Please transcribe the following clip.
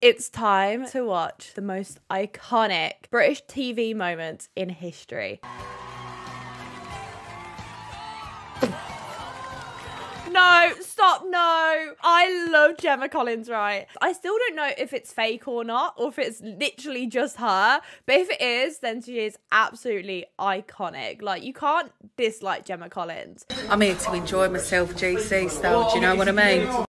It's time to watch the most iconic British TV moments in history. No, stop, no. I love Gemma Collins, right? I still don't know if it's fake or not, or if it's literally just her. But if it is, then she is absolutely iconic. Like, you can't dislike Gemma Collins. I'm here to enjoy myself, GC style. Do you know what I mean?